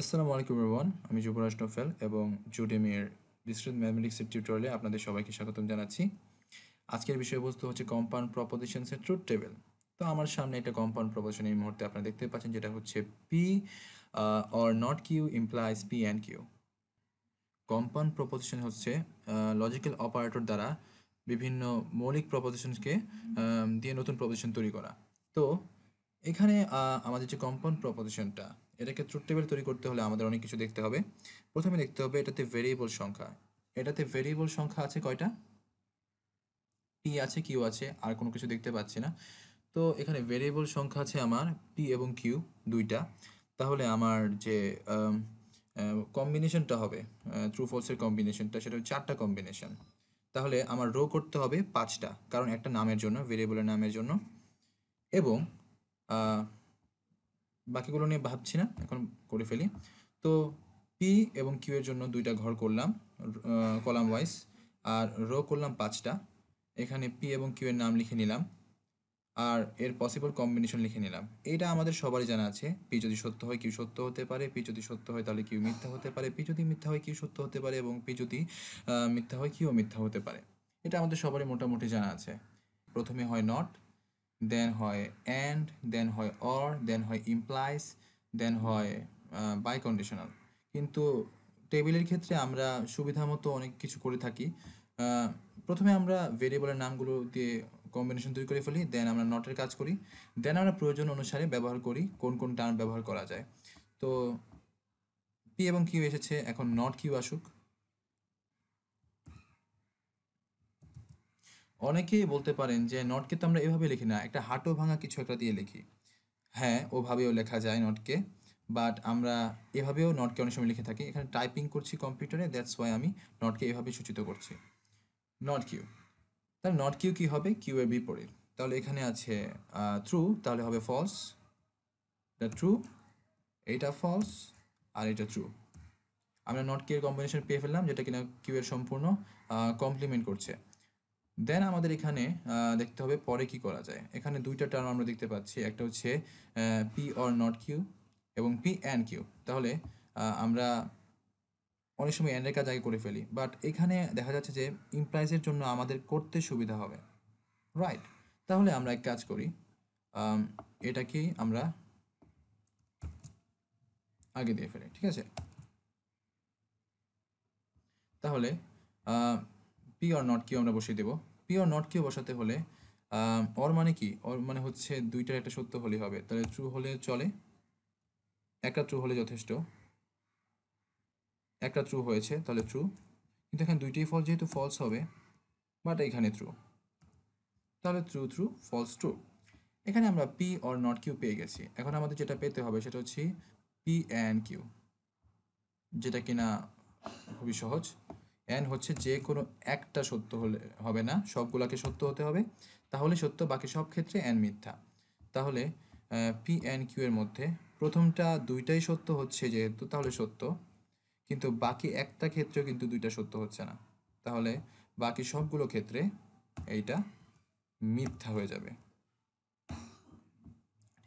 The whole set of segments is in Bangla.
আসসালামু আলাইকুম রহমান আমি যুবরাজ নোফেল এবং জুডেমির বিস্তৃত ম্যাথমেটিক্সের টিউটোরিয়ালে আপনাদের সবাইকে স্বাগতম জানাচ্ছি। আজকের বিষয়বস্তু হচ্ছে কম্পাউন্ড প্রপোজিশনসের ট্রুথ টেবিল তো আমার সামনে একটা কম্পাউন্ড প্রপোজিশন এই মুহূর্তে আপনারা দেখতে পাচ্ছেন, যেটা হচ্ছে P or not Q implies P and Q compound proposition হচ্ছে লজিক্যাল অপারেটর দ্বারা বিভিন্ন মৌলিক প্রপোজিশনকে দিয়ে নতুন প্রপোজিশন তৈরি করা। তো এখানে আমাদের যে কম্পাউন্ড প্রপোজিশনটা এটাকে ট্রুথ টেবিল তৈরি করতে হলে আমাদের অনেক কিছু দেখতে হবে। প্রথমে দেখতে হবে এটাতে ভেরিয়েবল সংখ্যা। এটাতে ভেরিয়েবল সংখ্যা আছে কয়টা? পি আছে কিউ আছে, আর কোনো কিছু দেখতে পাচ্ছি না। তো এখানে ভেরিয়েবল সংখ্যা আছে আমার পি এবং কিউ দুইটা। তাহলে আমার যে কম্বিনেশনটা হবে ট্রু ফলসের কম্বিনেশনটা সেটা চারটা কম্বিনেশন তাহলে আমার রো করতে হবে পাঁচটা, কারণ একটা নামের জন্য ভেরিয়েবলের নামের জন্য। এবং বাকিগুলো নিয়ে ভাবছি না, এখন করে ফেলি। তো পি এবং কিউ এর জন্য দুইটা ঘর করলাম কলাম ওয়াইজ আর রো করলাম পাঁচটা। এখানে পি এবং কিউ এর নাম লিখে নিলাম, আর এর পসিবল কম্বিনেশন লিখে নিলাম। এইটা আমাদের সবারই জানা আছে পি যদি সত্য হয় কিউ সত্য হতে পারে পি যদি সত্য হয়, তাহলে কিউ মিথ্যা হতে পারে পি যদি মিথ্যা হয় কিউ সত্য হতে পারে, এবং পি যদি মিথ্যা হয় কিউ মিথ্যা হতে পারে। এটা আমাদের সবারই মোটামুটি জানা আছে। প্রথমে হয় নট দেন হয় অ্যান্ড দেন হয় অর দেন হয় ইমপ্লাইজ দেন হয় বাই কন্ডিশনাল কিন্তু টেবিলের ক্ষেত্রে আমরা সুবিধা মতো অনেক কিছু করে থাকি। প্রথমে আমরা ভেরিয়েবলের নামগুলো দিয়ে কম্বিনেশন তৈরি করে ফেলি দেন আমরা নটের কাজ করি দেন আমরা প্রয়োজন অনুসারে ব্যবহার করি কোন কোন টার্ম ব্যবহার করা যায়। তো পি এবং কিউ এসেছে, এখন নট কিউ আসুক। অনেকেই বলতে পারেন যে নটকে তো আমরা এভাবে লিখি না, একটা হাঁটো ভাঙা কিছু একটা দিয়ে লিখি। হ্যাঁ ওভাবেও লেখা যায় নটকে বাট আমরা এভাবেও নটকে অনেক সময় লিখে থাকি। এখানে টাইপিং করছি কম্পিউটারে দ্যাটস ওয়াই আমি নটকে এভাবে সূচিত করছি। নট কিউ তাহলে নট কিউ কি হবে? কিউ এর বিপরীত। তাহলে এখানে আছে ট্রু তাহলে হবে ফলস এটা ট্রু এইটা ফলস আর এটা ট্রু আমরা নট কিউ এর কম্বিনেশন পেয়ে ফেললাম, যেটা কিনা কিউ এর সম্পূর্ণ কমপ্লিমেন্ট করছে। দেন আমাদের এখানে দেখতে হবে পরে কি করা যায়। এখানে দুইটা টার্ম আমরা দেখতে পাচ্ছি। একটা হচ্ছে পি অর নট কিউ এবং পি অ্যান্ড কিউ তাহলে আমরা অনেক সময় অ্যান্ডের কাজ আগে করে ফেলি। বাট এখানে দেখা যাচ্ছে যে ইমপ্লাইজের জন্য আমাদের করতে সুবিধা হবে। রাইট তাহলে আমরা এক কাজ করি। আম, এটাকেই আমরা আগে দিয়ে ফেলি। ঠিক আছে? তাহলে পি অর নট কিউ আমরা বসিয়ে দেবো। পি অর নট কিউ বসাতে হলে অর মানে কি? অর মানে হচ্ছে দুইটার একটা সত্য হলেই হবে। তাহলে ট্রু হলে চলে, একটা ট্রু হলে যথেষ্ট। একটা ট্রু হয়েছে, তাহলে ট্রু কিন্তু এখানে দুইটাই ফল যেহেতু ফলস হবে বাট এখানে ট্রু তাহলে ট্রু ট্রু ফলস ট্রু এখানে আমরা পি অর নট কিউ পেয়ে গেছি। এখন আমাদের যেটা পেতে হবে সেটা হচ্ছে পি অ্যান্ড কিউ যেটা কিনা খুবই সহজ। অ্যান হচ্ছে যে কোনো একটা সত্য হলে হবে না, সবগুলাকে সত্য হতে হবে। তাহলে সত্য, বাকি সব ক্ষেত্রে অ্যান মিথ্যা। তাহলে পি অ্যান্ড কিউ এর মধ্যে প্রথমটা দুইটাই সত্য হচ্ছে যেহেতু, তাহলে সত্য। কিন্তু বাকি একটা ক্ষেত্রেও কিন্তু দুইটা সত্য হচ্ছে না। তাহলে বাকি সবগুলো ক্ষেত্রে এইটা মিথ্যা হয়ে যাবে।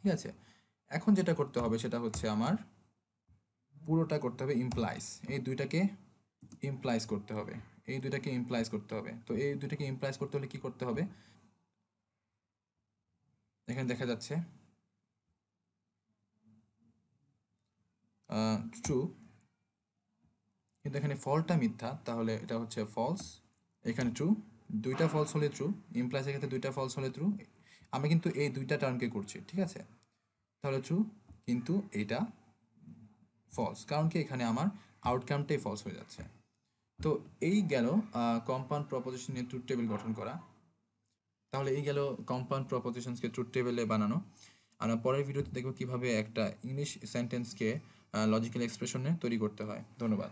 ঠিক আছে? এখন যেটা করতে হবে সেটা হচ্ছে আমার, পুরোটা করতে হবে ইমপ্লাইজ এই দুইটাকে ইমপ্লাইজ করতে হবে। এই দুইটাকে ইমপ্লাইজ করতে হবে। তো এই দুইটাকে ইমপ্লাইজ করতে হলে কি করতে হবে? এখানে দেখা যাচ্ছে ট্রু কিন্তু এখানে ফলটা মিথ্যা, তাহলে এটা হচ্ছে ফলস এখানে ট্রু দুইটা ফলস হলে ট্রু ইমপ্লাইজের ক্ষেত্রে দুইটা ফলস হলে ট্রু আমি কিন্তু এই দুইটা টার্মকে করছি, ঠিক আছে? তাহলে ট্রু কিন্তু এটা ফলস কারণ কি এখানে আমার আউটকামটাই ফলস হয়ে যাচ্ছে। তো এই গেল কম্পাউন্ড প্রপোজিশনের ট্রুথ টেবিল গঠন করা। তাহলে এই গেল কম্পাউন্ড প্রপোজিশনসকে ট্রুথ টেবিলে বানানো। আমরা পরের ভিডিওতে দেখব কীভাবে একটা ইংলিশ সেন্টেন্সকে লজিক্যাল এক্সপ্রেশনে তৈরি করতে হয়। ধন্যবাদ।